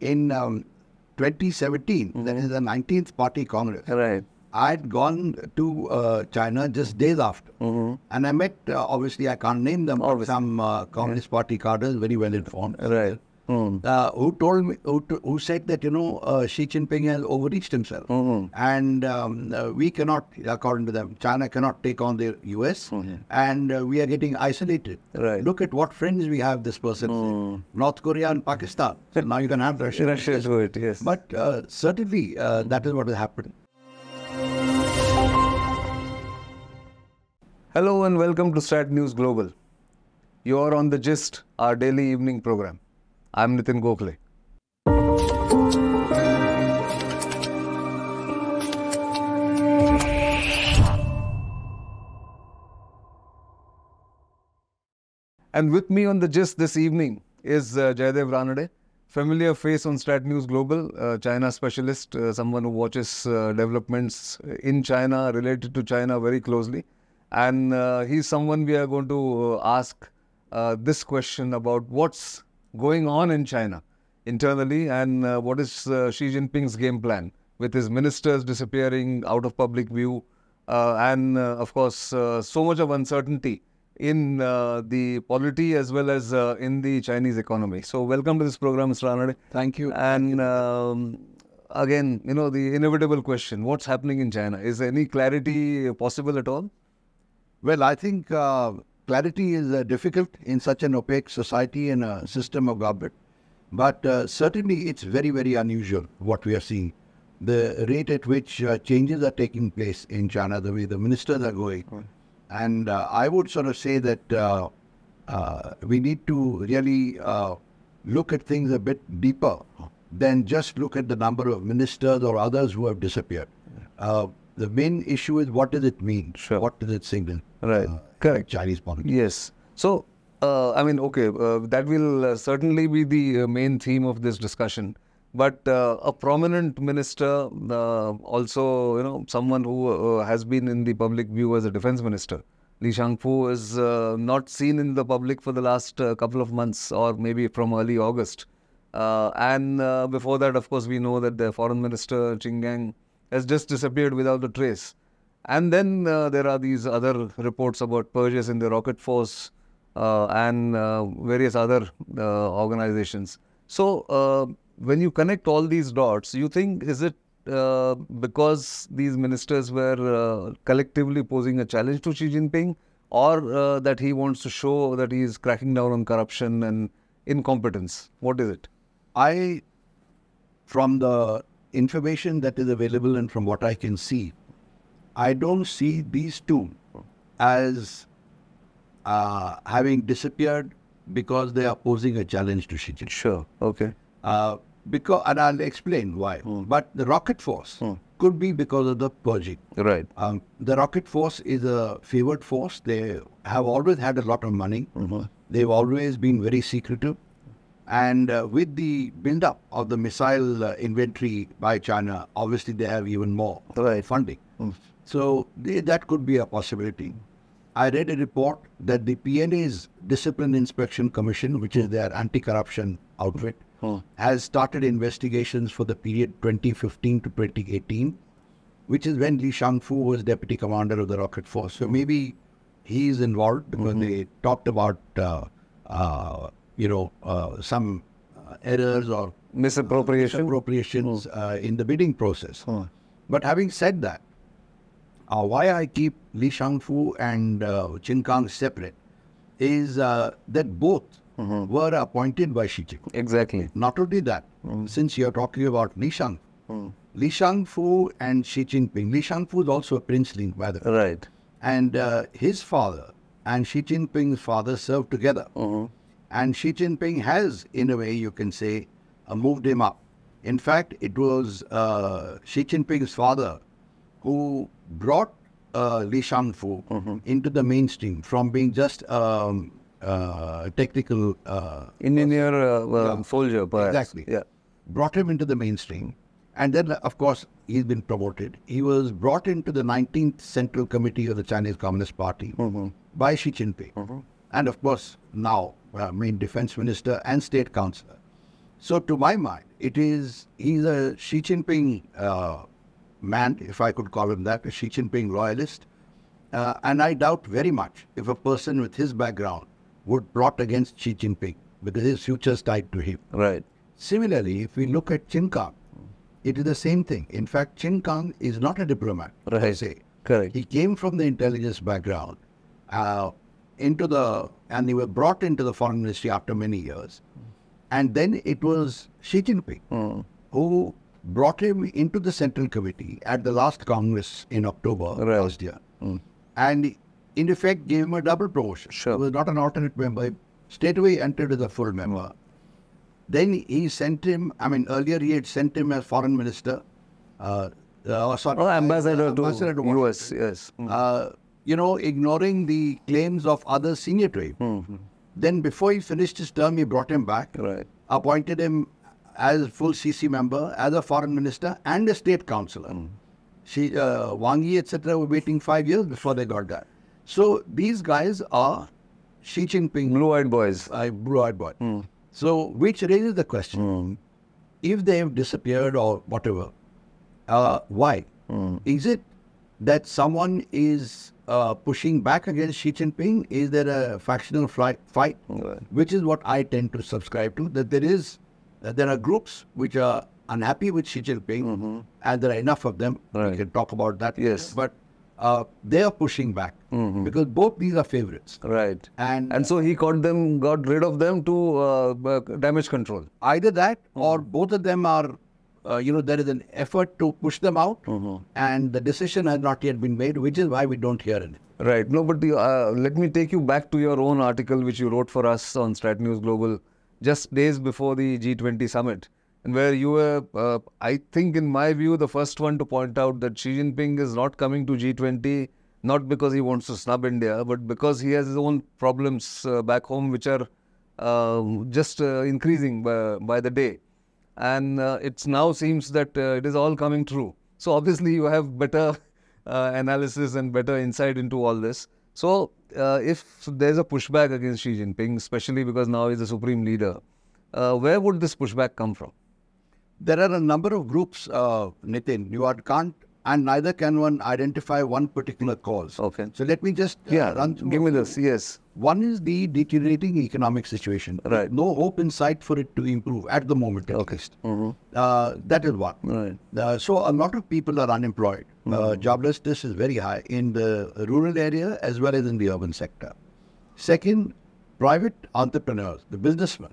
in um, 2017, that is the 19th Party Congress, Right. I'd gone to uh, China just days after. And I met, uh, obviously, I can't name them, Obviously. some uh, Communist Party cadres, very well informed, Right. Hmm. uh, who told me, who, who said that, you know, uh, Xi Jinping has overreached himself. Mm-hmm. And um, uh, we cannot, according to them, China cannot take on the US. And uh, we are getting isolated. Mm-hmm. Right. Mm. Look at what friends we have, this person. said. North Korea and Pakistan. So now you can have Russia. Russia do it, yes. But uh, certainly, uh, that is what has happened. Hello and welcome to StratNews Global. You are on the Gist, our daily evening program. I'm Nitin Gokhale. And with me on the Gist this evening is uh, Jayadev Ranade, familiar face on StratNews Global, uh, China specialist, uh, someone who watches uh, developments in China, related to China very closely. And uh, he's someone we are going to uh, ask this question about what's going on in China internally and uh, what is uh, Xi Jinping's game plan with his ministers disappearing out of public view uh, and, uh, of course, uh, so much of uncertainty in uh, the polity as well as uh, in the Chinese economy. So, welcome to this program, Mr. Ranade. Thank you. And um, again, you know, the inevitable question what's happening in China? Is any clarity possible at all? Well, I think uh, clarity is uh, difficult in such an opaque society and a system of government. But uh, certainly it's very, very unusual what we are seeing. The rate at which uh, changes are taking place in China, the way the ministers are going. And uh, I would sort of say that uh, uh, we need to really uh, look at things a bit deeper than just look at the number of ministers or others who have disappeared. Uh, the main issue is what does it mean? Sure. What does it signal? Right. Correct. Chinese politics. Yes. So, uh, I mean, okay, uh, that will uh, certainly be the uh, main theme of this discussion. But uh, a prominent minister, uh, also, you know, someone who uh, has been in the public view as a defense minister, Li Shangfu, is uh, not seen in the public for the last uh, couple of months or maybe from early August. Uh, and uh, before that, of course, we know that the foreign minister, Qin Gang, has just disappeared without a trace. And then uh, there are these other reports about purges in the rocket force uh, and uh, various other uh, organizations. So, uh, when you connect all these dots, you think is it uh, because these ministers were collectively posing a challenge to Xi Jinping, or that he wants to show that he is cracking down on corruption and incompetence? What is it? I, from the information that is available and from what I can see, I don't see these two as uh, having disappeared because they are posing a challenge to Xi Jinping. Sure. Okay. Uh, because, and I'll explain why. But the rocket force could be because of the purging. Right. Um, the rocket force is a favored force. They have always had a lot of money. They've always been very secretive. And uh, with the build-up of the missile uh, inventory by China, obviously they have even more Right. funding. So they, that could be a possibility. I read a report that the PLA's Discipline Inspection Commission, which is their anti-corruption outfit, has started investigations for the period 2015 to 2018, which is when Li Shangfu was deputy commander of the rocket force. So maybe he is involved because they talked about, uh, uh, you know, uh, some uh, errors or Misappropriation. appropriations uh, in the bidding process. But having said that, uh, why I keep Li Shangfu and uh, Qin Gang separate is uh, that both were appointed by Xi Jinping. Exactly. Not only that, since you're talking about Li Shang, Li Shangfu and Xi Jinping, Li Shangfu is also a princeling, by the way. Right. And uh, his father and Xi Jinping's father served together. And Xi Jinping has, in a way, you can say, uh, moved him up. In fact, it was uh, Xi Jinping's father who brought uh, Li Shangfu into the mainstream from being just um, uh, technical uh, Engineer, uh, Yeah. soldier, perhaps. Exactly. Yeah. brought him into the mainstream. And then, of course, he's been promoted. He was brought into the 19th Central Committee of the Chinese Communist Party by Xi Jinping. And of course, now, uh, main defense minister and state councillor. So, to my mind, it is he's a Xi Jinping uh, man, if I could call him that, a Xi Jinping loyalist. Uh, and I doubt very much if a person with his background would plot against Xi Jinping because his future is tied to him. Right. Similarly, if we look at Qin Gang, it is the same thing. In fact, Qin Gang is not a diplomat, Right. se. Correct. He came from the intelligence background uh, into the, and he was brought into the foreign ministry after many years. And then it was Xi Jinping Hmm. who brought him into the Central Committee at the last Congress in October Right. last year. And in effect gave him a double promotion. Sure. He was not an alternate member. He straightway entered as a full member. Then he sent him, I mean, earlier he had sent him as foreign minister. Uh, uh, sorry, ambassador to ambassador to US. Yes. Hmm. Uh, you know, ignoring the claims of other senior trade. Then before he finished his term, he brought him back Right. appointed him as full CC member, as a foreign minister, and a state councillor. She, uh, Wang Yi, etc., were waiting five years before they got that. So these guys are Xi Jinping, Blue-eyed boys. uh, blue-eyed boy. So, which raises the question: if they have disappeared or whatever, uh, why? Is it that someone is uh, pushing back against Xi Jinping? Is there a factional flight, fight? Right. Which is what I tend to subscribe to. That there is, there are groups which are unhappy with Xi Jinping, and there are enough of them. Right. We can talk about that. Yes. but uh, they are pushing back because both these are favorites. Right. And, And so he got them, got rid of them to uh, uh, damage control. either that or both of them are, uh, you know, there is an effort to push them out, and the decision has not yet been made, which is why we don't hear it. Right. No, but the, uh, let me take you back to your own article which you wrote for us on StratNews Global just days before the G20 summit, and where you were, uh, I think, in my view, the first one to point out that Xi Jinping is not coming to G20 not because he wants to snub India, but because he has his own problems uh, back home which are uh, just uh, increasing by, by the day. And uh, it now seems that uh, it is all coming true. So obviously you have better uh, analysis and better insight into all this. So uh, if there's a pushback against Xi Jinping, especially because now he's the supreme leader, uh, where would this pushback come from? There are a number of groups, uh, Nitin. You can't, and neither can one identify one particular cause. Okay. So let me just uh, Yeah, run through. give me this. Yes. One is the deteriorating economic situation. Right. No hope in sight for it to improve at the moment, at Okay. least. Mm-hmm. Uh, that is one. Right. Uh, so a lot of people are unemployed. Uh, Mm-hmm. joblessness is very high in the rural area as well as in the urban sector. Second, private entrepreneurs, the businessmen,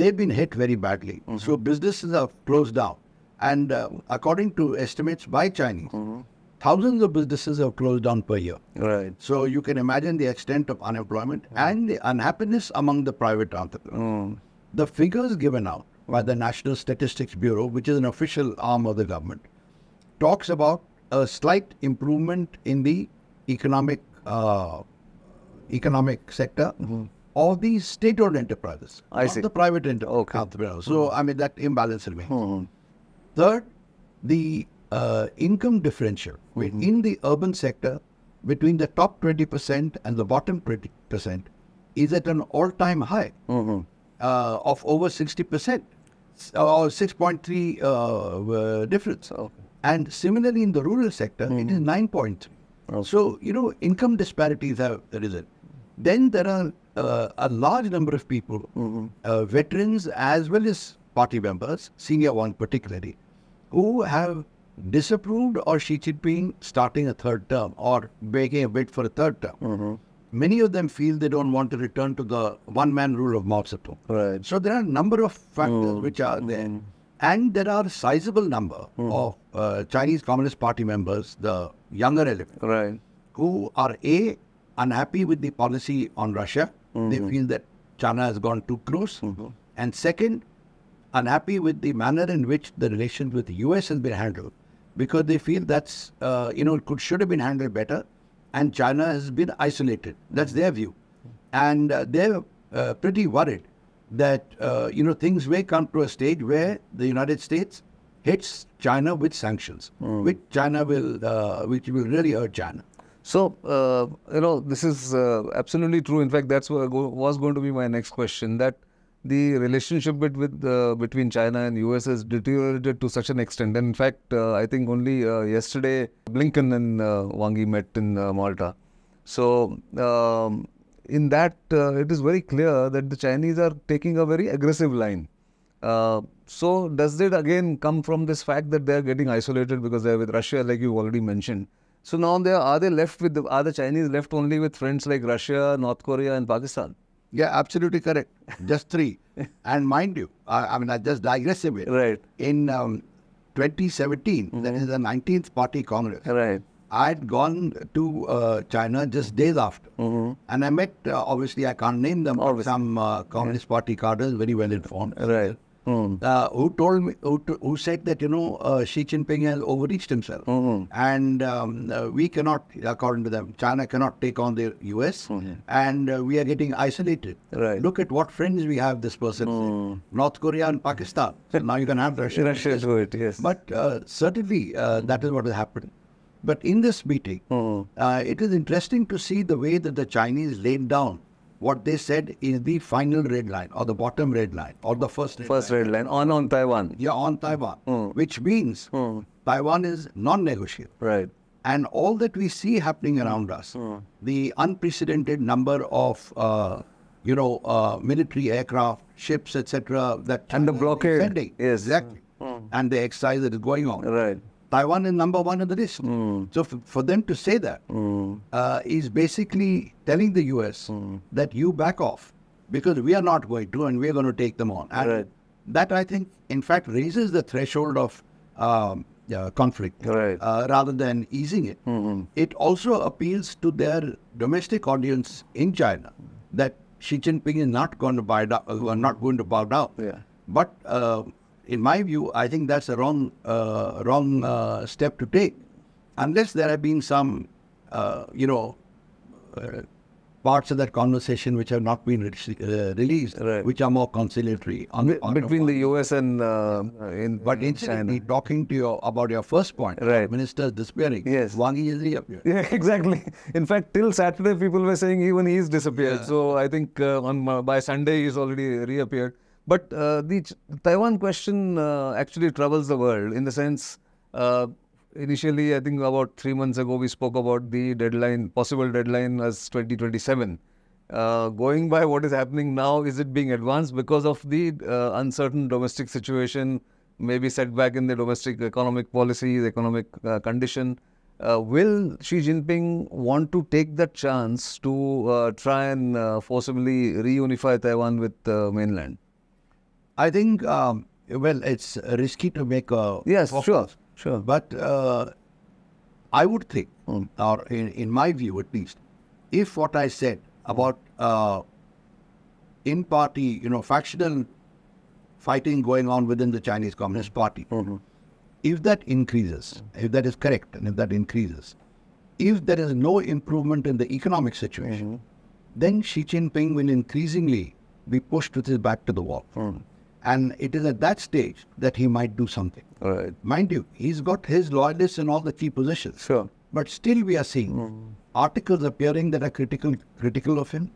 they've been hit very badly. Mm-hmm. So businesses are closed down. And uh, according to estimates by Chinese, Mm-hmm. thousands of businesses have closed down per year. Right. So you can imagine the extent of unemployment and the unhappiness among the private entrepreneurs. Mm. The figures given out by the National Statistics Bureau, which is an official arm of the government, talks about a slight improvement in the economic uh, economic sector of the state-owned enterprises, I not see. the private enter- Okay. entrepreneurs. So I mean that imbalance remains. Mhm. Third, the uh, income differential Mm-hmm. in the urban sector between the top 20% and the bottom 20% is at an all-time high Mhm. uh, of over 60%, or 6.3 uh, uh, difference. Okay. And similarly, in the rural sector, it is 9.3. Okay. So, you know, income disparities have risen. Then there are uh, a large number of people, uh, veterans as well as party members, senior one particularly, who have disapproved of Xi Jinping starting a third term or making a bid for a third term. Mm-hmm. Many of them feel they don't want to return to the one-man rule of Mao Zedong. Right. So there are a number of factors mm. which are there. Mm-hmm. And there are a sizable number mm-hmm. of uh, Chinese Communist Party members, the younger element, Right. who are A, unhappy with the policy on Russia. They feel that China has gone too close. And second, unhappy with the manner in which the relations with the US has been handled because they feel that's, uh, you know, it could, should have been handled better and China has been isolated. That's their view. And uh, they're uh, pretty worried that, uh, you know, things may come to a stage where the United States hits China with sanctions, which China will, uh, which will really hurt China. So, uh, you know, this is uh, absolutely true. In fact, that's what was going to be my next question. That the relationship with, with uh, between China and US has deteriorated to such an extent. And in fact, uh, I think only uh, yesterday Blinken and uh, Wang Yi met in uh, Malta. So um, in that, uh, it is very clear that the Chinese are taking a very aggressive line. So does it again come from this fact that they are getting isolated because they are with Russia, like you already mentioned? So now they are, are they left with the, are the Chinese left only with friends like Russia, North Korea, and Pakistan? Yeah, absolutely correct. Just three. and mind you, I, I mean, I just digress a bit. Right. In um, 2017, that is the 19th Party Congress, Right. I had gone to uh, China just days after. And I met, uh, obviously, I can't name them, Obviously. some uh, Communist Party cadres, very well informed. Right. Mm. Uh, who told me, who, t- who said that, you know, uh, Xi Jinping has overreached himself. Mhm. And um, uh, we cannot, according to them, China cannot take on the US. And uh, we are getting isolated. Right. Look at what friends we have, this person. North Korea and Pakistan. So now you can have Russia. Russia do it, yes. But uh, certainly uh, that is what has happened. But in this meeting, it is interesting to see the way that the Chinese laid down what they said is the final red line or the bottom red line or the first red First line. red line on on Taiwan. Yeah, on Taiwan, Mm. which means Mm. Taiwan is non-negotiable. Right. And all that we see happening around us, Mm. the unprecedented number of, uh, you know, uh, military aircraft, ships, etc., that And the blockade. Yes. exactly, and the exercise that is going on. Right. Taiwan is number one on the list. Mm. So f- for them to say that Mm. uh, is basically telling the US that you back off because we are not going to and we are going to take them on. And Right. that I think, in fact, raises the threshold of um, uh, conflict Right. uh, rather than easing it. Mhm. It also appeals to their domestic audience in China that Xi Jinping is not going to bow down. Uh, not going to bow down. Yeah. But uh, in my view, I think that's a wrong, uh, wrong uh, step to take, unless there have been some, uh, you know, uh, parts of that conversation which have not been re- uh, released, Right. which are more conciliatory. On, on between the US and uh, in but in incidentally, China. talking to you about your first point, Right. ministers disappearing. Yes. Wang Yi is reappeared. Yeah, exactly. In fact, till Saturday, people were saying even he's disappeared. Yeah. So I think uh, on by Sunday he's already reappeared. But uh, the Taiwan question uh, actually troubles the world in the sense. Uh, initially, I think about three months ago, we spoke about the deadline, possible deadline as 2027. Uh, going by what is happening now, is it being advanced because of the uh, uncertain domestic situation, maybe setback in the domestic economic policy, the economic uh, condition? Will Xi Jinping want to take that chance to try and forcibly reunify Taiwan with mainland? I think, um, well, it's risky to make a Yes, forecast. sure, sure. But uh, I would think, Hmm. or in, in my view at least, if what I said about uh, in party, you know, factional fighting going on within the Chinese Communist Party, if that increases, if that is correct, and if that increases, if there is no improvement in the economic situation, then Xi Jinping will increasingly be pushed with his back to the wall. And it is at that stage that he might do something. Right. Mind you, he's got his loyalists in all the key positions. Sure. But still, we are seeing articles appearing that are critical critical of him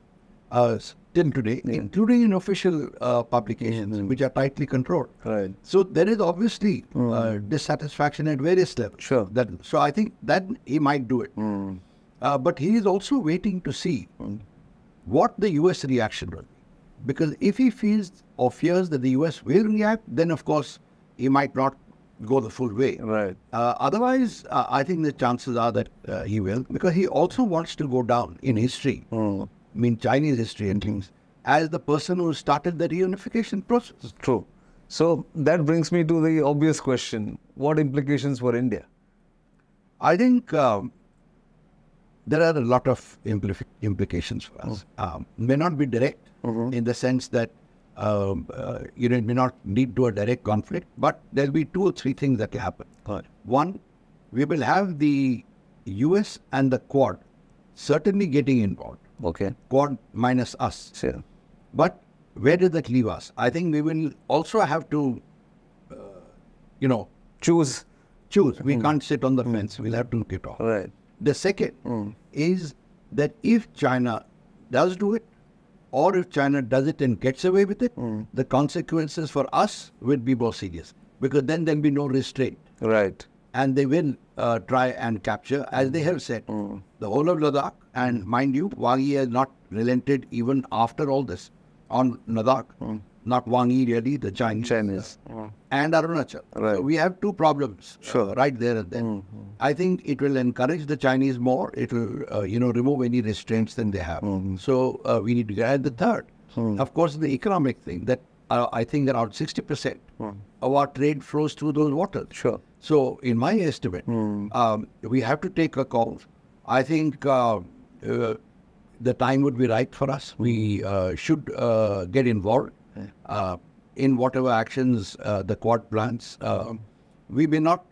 uh, still today, including in official uh, publications, which are tightly controlled. Right. So there is obviously uh, dissatisfaction at various levels. Sure. That so I think that he might do it, uh, but he is also waiting to see what the U.S. reaction will be, because if he feels or fears that the U.S. will react, then of course he might not go the full way. Right. Uh, otherwise, uh, I think the chances are that uh, he will, because he also wants to go down in history, I mean Chinese history and things, as the person who started the reunification process. True. So that brings me to the obvious question: What implications for India? I think um, there are a lot of impli- implications for us. Um, may not be direct in the sense that um, uh, you know, it may not lead to a direct conflict, but there'll be two or three things that will happen. Right. One, we will have the US and the Quad certainly getting involved. Okay. Quad minus us. Sure. But where does that leave us? I think we will also have to, uh, you know, Choose. choose. We can't sit on the fence. We'll have to look it off. Right. The second is that if China does do it, or if China does it and gets away with it, the consequences for us would be more serious because then there'll be no restraint. Right. And they will uh, try and capture, as they have said, the whole of Ladakh. And mind you, Wang Yi has not relented even after all this on Ladakh. Not Wang Yi really, the Chinese. Chinese. And Arunachal. Right. So we have two problems uh, Sure. right there and then. I think it will encourage the Chinese more. It will, uh, you know, remove any restraints than they have. So uh, we need to get. And the third, of course, the economic thing that uh, I think around 60% of our trade flows through those waters. Sure. So, in my estimate, um, we have to take a call. I think uh, uh, the time would be right for us. We uh, should uh, get involved uh, in whatever actions uh, the Quad plans. Uh, we may not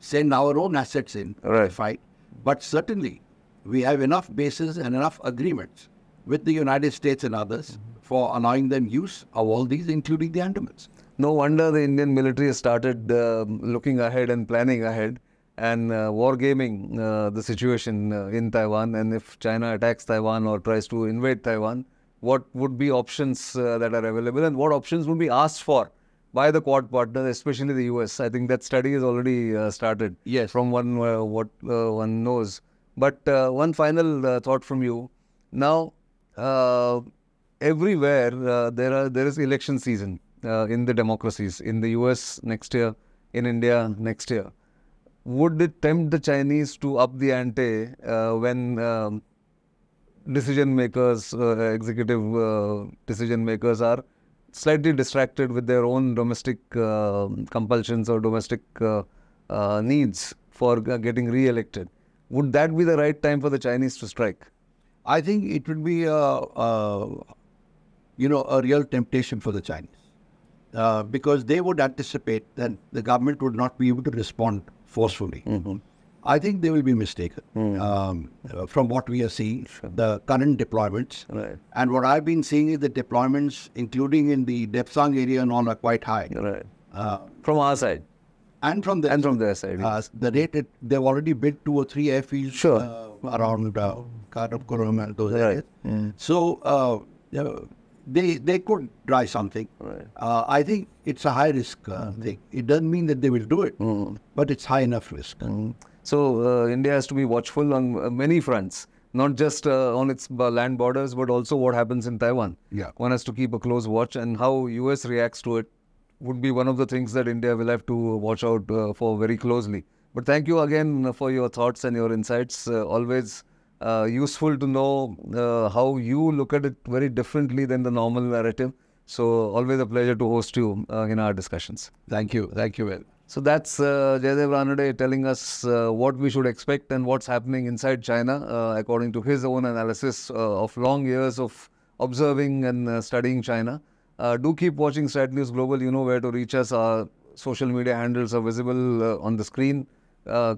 send our own assets in to Right. fight, but certainly we have enough bases and enough agreements with the United States and others for allowing them use of all these, including the Andamans. No wonder the Indian military has started uh, looking ahead and planning ahead and uh, wargaming uh, the situation uh, in Taiwan. And if China attacks Taiwan or tries to invade Taiwan, what would be options uh, that are available and what options would be asked for by the Quad partners, especially the US? I think that study has already uh, started. Yes. From one uh, what uh, one knows. But uh, one final uh, thought from you. Now, uh, everywhere uh, there are there is election season uh, in the democracies in the US next year, in India next year. Would it tempt the Chinese to up the ante uh, when um, decision makers, uh, executive uh, decision makers are slightly distracted with their own domestic uh, compulsions or domestic uh, uh, needs for getting re-elected? Would that be the right time for the Chinese to strike? I think it would be you know, a real temptation for the Chinese uh, because they would anticipate that the government would not be able to respond forcefully. I think they will be mistaken um, uh, from what we are seeing, the current deployments. Right. And what I've been seeing is the deployments, including in the Depsang area and all, are quite high. Right. Uh, From our side and from the and from their side. uh, the rate it, they've already built two or three airfields Sure. uh, around uh, Karakoram and those Right. areas. So uh, they they could try something. Right. Uh, I think it's a high risk uh, thing. It doesn't mean that they will do it, but it's high enough risk. So uh, India has to be watchful on uh, many fronts, not just uh, on its land borders, but also what happens in Taiwan. Yeah. One has to keep a close watch, and how US reacts to it would be one of the things that India will have to watch out uh, for very closely. But thank you again for your thoughts and your insights. Uh, always uh, useful to know uh, how you look at it very differently than the normal narrative. So always a pleasure to host you uh, in our discussions. Thank you. Thank you much. So that's uh, Jaydev Ranade telling us uh, what we should expect and what's happening inside China, uh, according to his own analysis uh, of long years of observing and uh, studying China. Uh, do keep watching StratNews Global. You know where to reach us. Our social media handles are visible uh, on the screen.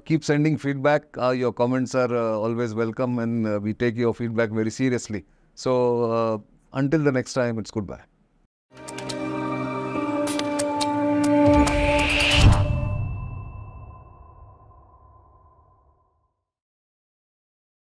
Keep sending feedback. Your comments are always welcome, and we take your feedback very seriously. So until the next time, it's goodbye.